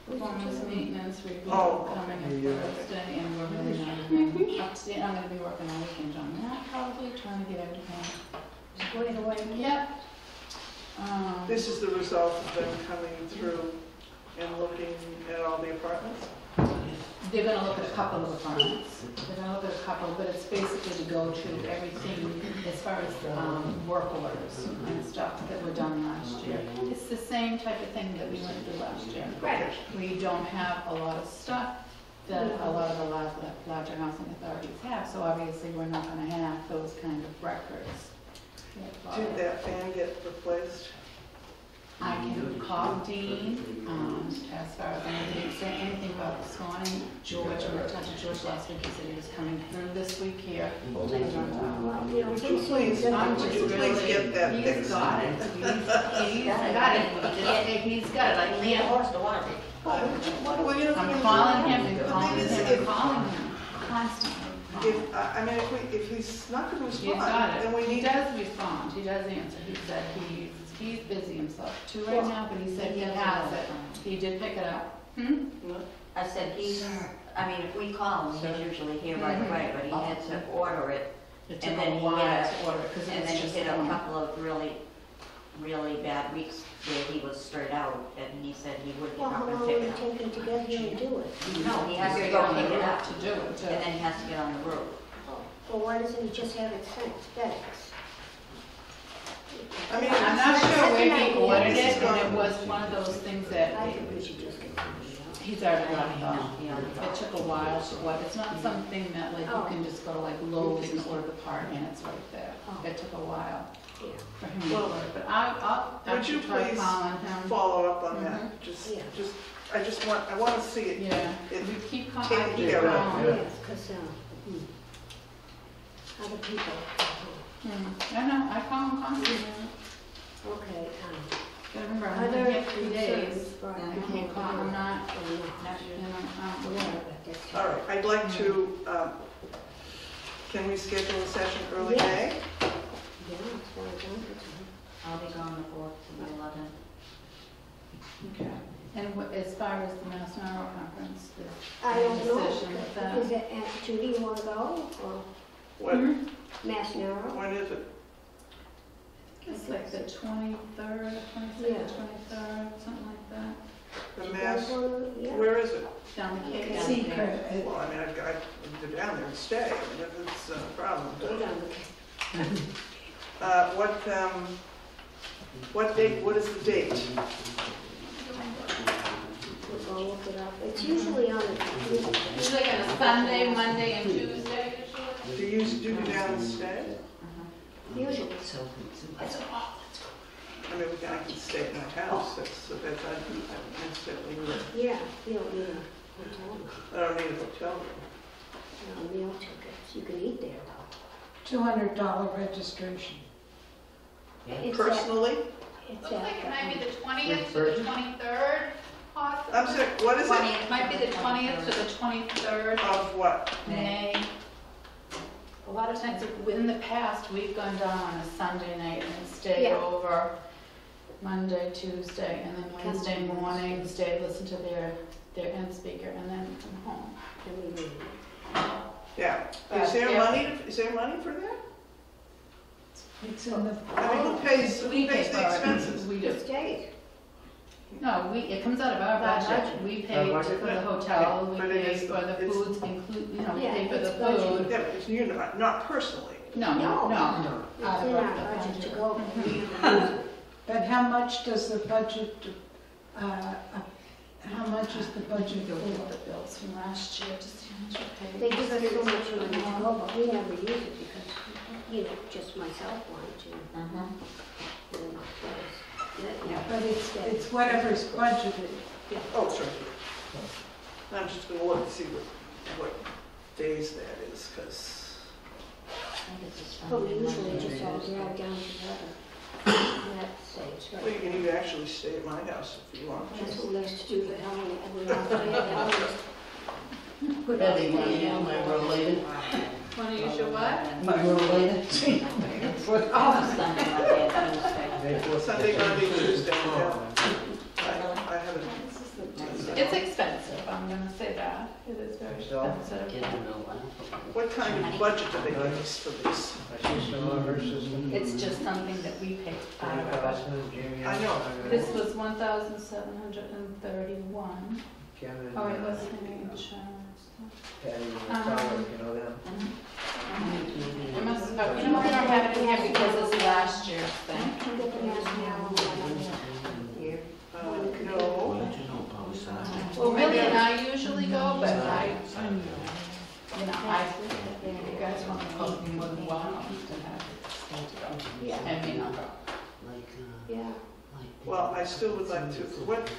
Performance maintenance review Oh. coming Yeah. up Thursday, and we're really not even up to date. I'm gonna be working all weekend on that, probably, trying to get everything. Squared away. Yep. Um, This is the result of them coming through and looking at all the apartments? They're gonna look at a couple of apartments, they're gonna look at a couple, but it's basically to go to everything as far as, um, work orders and stuff that were done last year. It's the same type of thing that we went through last year. Right. We don't have a lot of stuff that a lot of the large, larger housing authorities have, so obviously we're not gonna have those kind of records. Did that fan get replaced? I can call Dean, um, as far as anything, say anything about this morning. George, I talked to George last week, he said he was coming through this week here. Well, you Would you please, I'm would just you please really- get that He's fixed? got it, he's, he's got it, He just- he's got it, I Lean can't. horse to water. Well, you know, I'm calling him and the thing calling is, him if- and calling him constantly. If, I I mean, if we, if he's not gonna He's respond, got then we it, he need, does respond, he does answer, he said he's, he's busy himself too right now, but he said he has it, he did pick it up. Hmm? I said, he's, I mean, if we call him, he's usually here right away, but he had to order it. It took And a then he while had to order, because And it's then he just hit a one. couple of really, really bad weeks where he was straight out, and he said he would get Well, how up and long pick will it it up. take him to get here and do it? No, he has to Get go on the pick it roof up, To do it, and too. then he has to get on the roof. Well, why doesn't he just have it sent, FedEx? I mean, I'm not sure That's where an he ordered it, and it was one of those things that I think we should just he's already got it off. Yeah. It took a while to order, it's not something that like you can just go to like Lowe's and order the part and it's right there. Oh. It took a while Yeah. for him to Well, order, but I, I'll would you try please calling him. follow up on that? Just, Yeah. just, I just want, I wanna see it. Yeah, It- we keep calling, Taken I care of. calling. Yes, because, uh, hmm. other people, Hmm, I know, I call him constantly. okay, um, Gotta remember, I'm other only here three days. concerns, right, I can't call, I'm not, Oh, you no. know, I'm aware. That's- All right, I'd like to, um, can we schedule a session early Yes. May? Yeah, as far I'm concerned. I'll be gone the fourth to the eleventh. Okay. And wh- as far as the MassNAHRO Conference, the I don't know, decision with that? is it, uh, Judy, you wanna go, or What, Hmm? MassNAHRO? when is it? It's like the twenty-third, Yeah. twenty-second, twenty-third, something like that, The mass, yeah. where is it? down the Cape. Okay. Secret, Well, I mean, I've got, to go down there and stay, I mean, if it's a problem. Go down the- Uh, what, um, what date, what is the date? We'll go look it up. It's usually on the computer. It's like on a Sunday, Monday, and Tuesday usually. Do you, do you down and stay? Usually. Oh, I mean, we can, I can stay at my house, that's, so that's, I don't necessarily need a, Yeah, you don't need a hotel room, I don't need a hotel room. no meal tickets. You can eat there though. two hundred dollar registration. It's at- Personally, It's Looks like it might be at, the twentieth to the twenty-third, possibly. I'm sorry, what is it? It might be the twentieth to the twenty-third Of what? May. A lot of times, in the past, we've gone down on a Sunday night and stayed Yeah. over Monday, Tuesday, and then Wednesday morning, stay, listen to their, their end speaker, and then come home. then we leave. Yeah, But is there if- money, is there money for that? It's in the. I mean, who pays, who We pays pay the it. expenses? We Just do. days. No, we, it comes out of our Our budget. budget. We Our pay budget. for the hotel, we But it pay is- for the it's- foods include, you know, we Yeah, pay for the it's budget. food. Yeah, but it's you, not, not personally. No, no, no. It's Out of in our our budget to go. But how much does the budget, uh, uh, how much is the budget Go look at for? the bills from last year to see how much we They paid. give us so much money to go, but we never use it because, you know, just myself wanted to. Mm-hmm. and that was- yeah, But it's, it's whatever's budgeted. Oh, it's right here. I'm just gonna look to see what, what days that is, because But we usually just all drive down together. that saves, Well, right? you can even actually stay at my house if you want. That's what we used to do, the Helen, and we all put it down. Put it Betty, on wanna the use table. my related? Wanna use your what? My related? Oh, Sunday, Monday, and Tuesday. Sunday, Monday, Tuesday, yeah. I I haven't, It's expensive, I'm gonna say that. It is very So? expensive. Get a new one. what kind of budget do they give us for this? I see some on her system. It's just something that we pay out of our budget. I know. This was one thousand seven hundred and thirty-one. Oh, it was in insurance. Patty, Um, Tyler, you know them? I must, you know what, I don't have it in here because it's last year's thing. Can get the national one. Here. Uh, no, Well, Millie and I usually go, but I, you know, I, if you guys want to go, you're more to have it. Yeah, And me not go. Like, uh, yeah. like. well, I still would like to, what,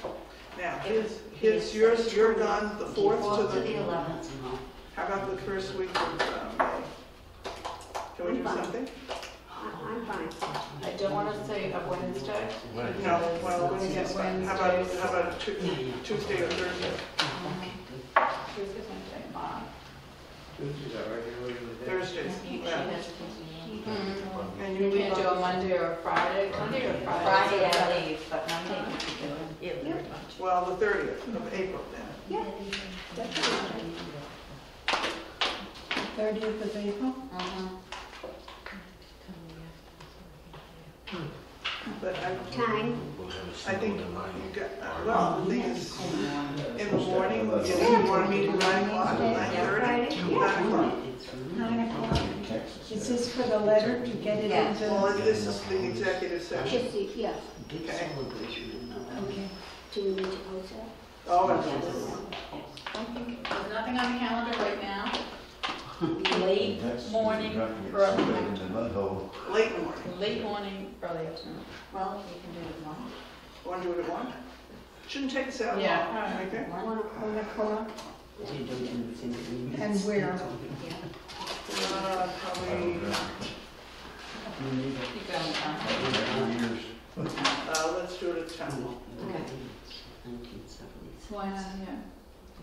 now, his, his, yours, you're gone the fourth to To the the, eleventh. how about the first week of uh, May? Can we do something? I- I'm fine. I don't want to say a Wednesday. No, well, because Wednesday's fine. How about, how about Tu- Tuesday or Thursday? Tuesday's Wednesday, Mom. Tuesdays are regularly the day. Thursday, yeah. has to- And You you leave can't do a Monday or a Friday, Monday or Friday. Friday I leave, but Monday you can do it. well, the thirtieth of April then. Yeah, that's fine. Thirtieth of April? Mhm. But I, Time, I think you got, uh, well, the thing is, in the morning, you you want to meet at nine o'clock, nine thirty, nine o'clock. Nine o'clock? Is this for the letter to get it Yes. Well, this is the executive session. just, yeah, Okay. Celebration in the. Okay. do we need to post that? Oh, Yes. There's nothing on the calendar right now. Late morning, early, late morning. late morning, early afternoon. Well, you can do it tomorrow. Want to do it at one? Shouldn't take us out long. Yeah, all right. Okay. One o'clock, o'clock? And where? Uh, probably, You go on time. Uh, let's do it at ten. Nineteen seventy-six. Why not, yeah.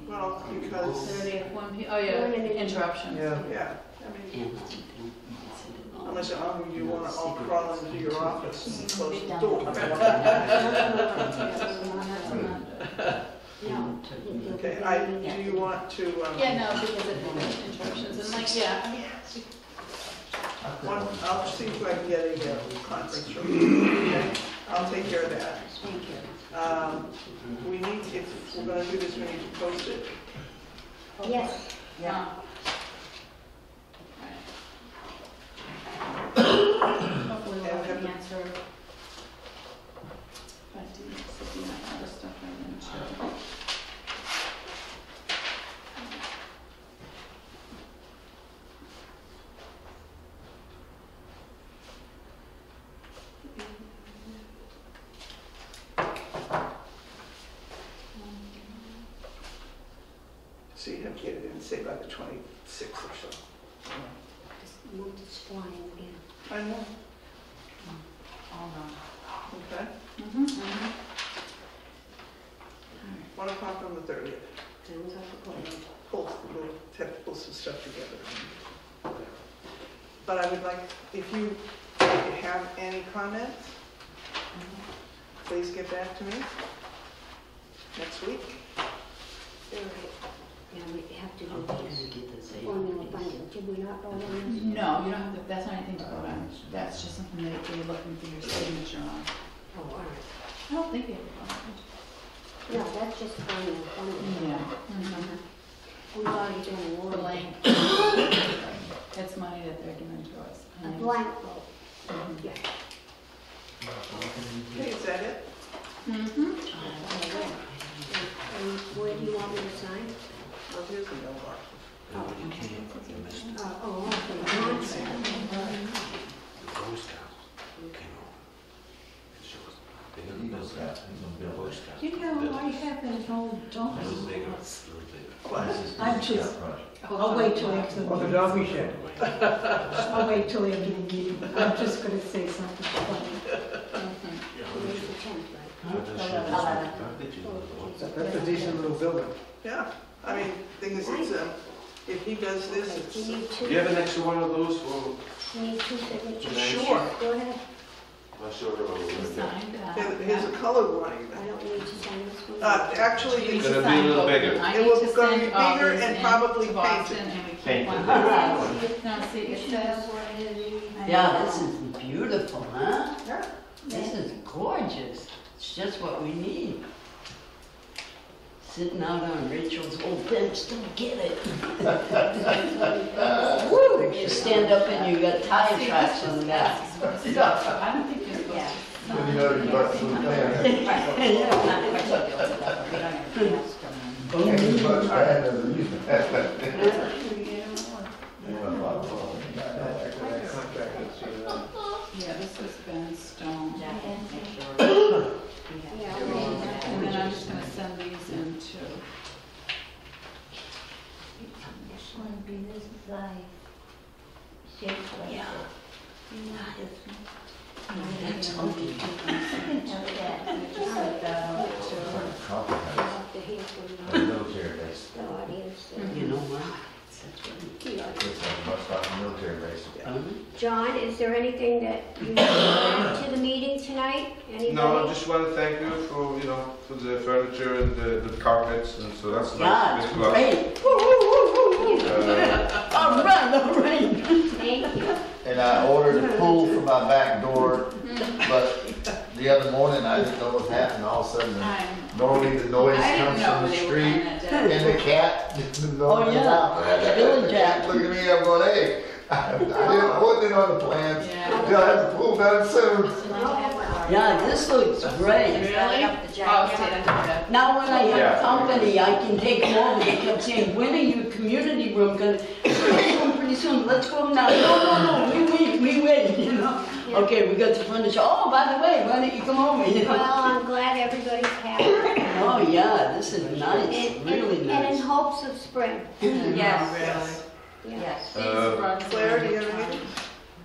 Well, because, Thirtieth, one P, oh yeah, One interruptions. Yeah. yeah, I mean, unless, um, you want to all crawl into your office and close the door. No. Okay, I, do you want to, um, Yeah, no, because of interruptions, and like, yeah, one, I'll see if I can get a uh, conference room. Okay, I'll take care of that. Thank you. Um, we need, if we're gonna do this, we need to post it. Yes, yeah. Hopefully we'll have an answer. But do you see that other stuff right now, too? So you have to get it in, say by the twenty-sixth or so. just move this flying again. I know, Hold on. okay. Mhm, mhm. One o'clock on the thirtieth. Sounds like a plan. Pull, we'll have to pull some stuff together. But I would like, if you if you have any comments, please get back to me next week. Yeah, we have to I'll do try this to get this. formula funding, did we not vote on this? No, you don't have to, that's not anything to vote on, that's just something that you're looking for your signature on. Oh, all right. I don't think you have to vote on it. No, that's just formula funding. Yeah. Mhm. We've already done a war. Blank. It's money that they're giving to us. A blank vote, Mhm. yeah. Okay, is that it? Mhm. And where do you want me to sign? Well, here's the mailbox. You know, I have an old dog. What? I'm just, I'll wait till after the Oh, the meeting. doggy shed. I'll wait till after the meeting. I'm just gonna say something funny. That's a decent little building. Yeah, I mean, thing is, it's, um, if he does this, Okay, it's, do you need two? Do you have an extra one of those for, You need two signatures? Sure. Go ahead. I'm sure it'll signed, uh, here- here's a colored one I even. don't need to sign this one. Uh, actually, You need Gonna be a sign little bigger. I It need will to go be send all bigger these and in probably to Boston painted. and we keep Painted. one. Now, see, it says, Yeah, this is beautiful, huh? This is gorgeous. It's just what we need. Sitting out on Rachel's old bench, don't get it. Woo, you stand up and you got tire tracks this on the back. I don't think you're supposed to. Then you know you've got some plans. Ain't as much bad as it used to Yeah, this has been stone. Yeah, And then I'm just gonna send these in too. This one be this like Yeah. this. That's ugly. Have that. Just like that out to Complicated. the hear from Military the audience. You know what? The audience. It's a bus stop, military base. John, is there anything that you want to add to the meeting tonight? Anybody? No, I just want to thank you for, you know, for the furniture and the, the carpets, and so that's Yeah, nice. it's big plus. great. Woo, woo, woo, woo, woo. Uh, All right, all right. Thank you. And I ordered a pool for my back door, but the other morning I didn't know what happened. All of a sudden, I'm, normally the noise I didn't comes know from the they were street. kind of. And the cat, the Oh, noise is yeah. out. Billy Jack. Look at me, I'm going, hey, I didn't, I wasn't on the plans. Yeah. They'll have the pool done soon. Yeah, this looks great. Really? Oh, see, that's good. Now, when I have Yeah. company, I can take them over. They kept saying, when are your community room gonna, pretty soon, pretty soon, let's go now. No, no, no, we wait, we wait, you know? Okay, we got the furniture. Oh, by the way, why don't you come over, you Well. I'm glad everybody's happy. Oh, yeah, this is nice, And- really and- And in hopes of spring. Yes. Yeah. Yes. Uh, Claire, do you have anything?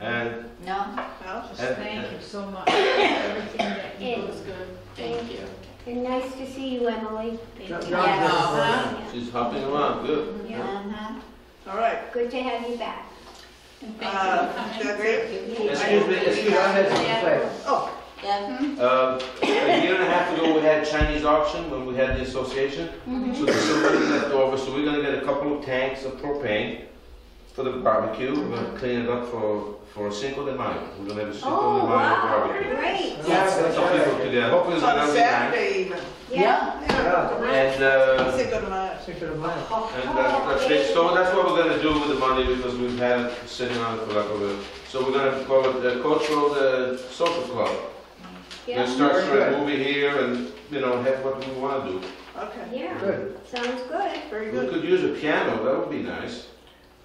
And, No? No? and, Thank you so much. Everything that you do good. Thank you. And nice to see you, Emily. John- you. John's Yes. looking for it. Yeah. she's hopping around, good. Yeah. Uh-huh. All right, Good to have you back. And thank uh, you for coming. that's it? Excuse me, excuse me, I had something to say. Oh, Yeah. Uh, a year and a half ago, we had Chinese auction when we had the association. So there's somebody left over, so we're gonna get a couple of tanks of propane for the barbecue. We're gonna clean it up for, for Cinco de Mayo. We're gonna have a Cinco Oh, de Mayo wow, barbecue. great. That's some people together, hopefully it's it's on gonna a be nice. Saturday even. Yeah. Yeah, And, uh, Cinco de Mayo. six of the. And that, that's it. So that's what we're gonna do with the money because we've had it sitting on it for like a bit. So we're gonna call it the cultural, the social club. Yeah. We'll start a movie here and, you know, have what we wanna do. Okay, Yeah, Good. sounds good. very good. We could use a piano, that would be nice.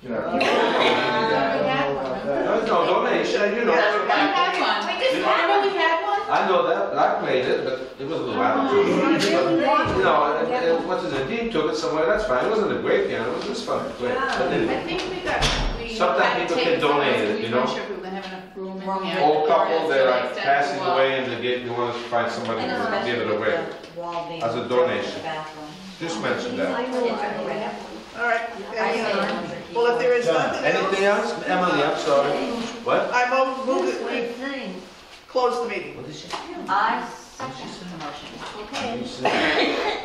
You know, I don't know about that. No, no, donation, you know. We had one. We just You know we had one? I know that, I played it, but it was a little while ago. You know, and- and what's his name, Dean took it somewhere, that's fine, it wasn't a great piano, it was just fun to play. But I anyway, think we got, we Sometimes had people can it somewhere, donate it, we you know? weren't sure if we were gonna have enough room in Room. here. Old couple, So they're like passing away and they get, they wanna find somebody And to give it with away. the As a donation. the bathroom. Just mention that. I know I All right, I any say other? 100 Well, if there is Done. nothing Anything else, else? Emily, I'm sorry. What? I move, move it, we thing. Close the meeting. What did she? I second the motion. Okay.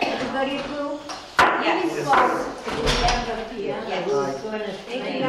Everybody approve? Yes. Please vote. We have them here. Yes. Thank you.